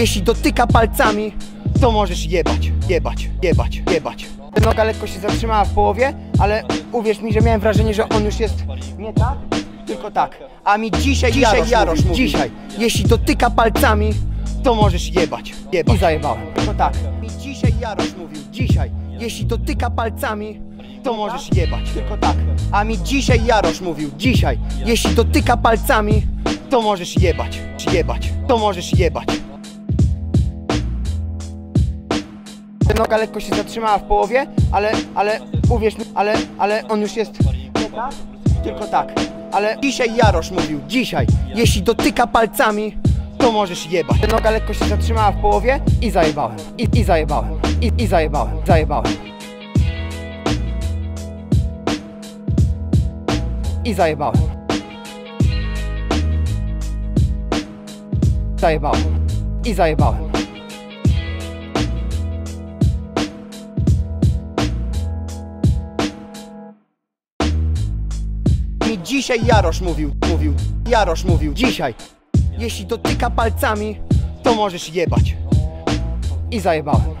Jeśli dotyka palcami, to możesz jebać, jebać, jebać, jebać. Noga lekko się zatrzymała w połowie, ale uwierz mi, że miałem wrażenie, że on już jest nie tak, tylko tak. A mi dzisiaj, dzisiaj Jarosz Jarosz, mówił. mówi, dzisiaj, jeśli dotyka palcami, to możesz jebać, jebać. I zajebałem. Tylko tak. Mi dzisiaj Jarosz mówił, dzisiaj, jeśli dotyka palcami, to możesz jebać, tylko tak. A mi dzisiaj Jarosz mówił, dzisiaj, jeśli dotyka palcami, to możesz jebać, jebać, to możesz jebać. Noga lekko się zatrzymała w połowie, ale, ale uwierz mi, ale, ale on już jest nie tak, tylko tak. Ale dzisiaj Jarosz mówił, dzisiaj, jeśli dotyka palcami, to możesz jebać. Noga lekko się zatrzymała w połowie i zajebałem, i, i zajebałem, i, i zajebałem, zajebałem. I zajebałem. Zajebałem. I zajebałem. Dzisiaj Jarosz mówił, mówił, Jarosz mówił, dzisiaj. Jeśli dotyka palcami, to możesz jebać. I zajebałem.